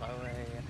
哎呀